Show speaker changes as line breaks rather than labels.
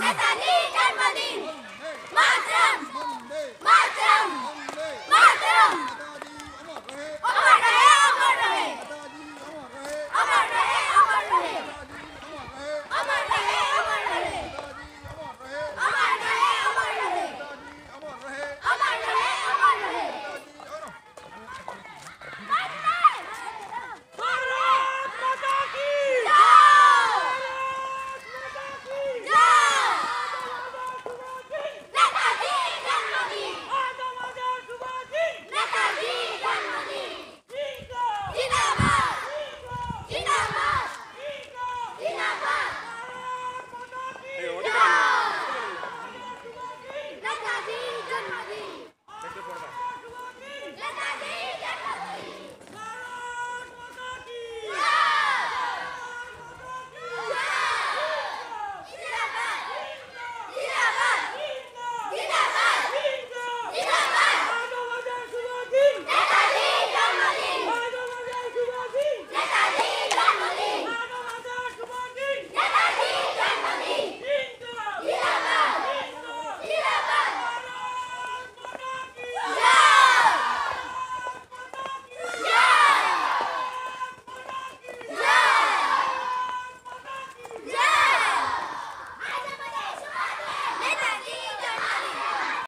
还打电